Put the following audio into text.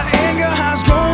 anger has grown.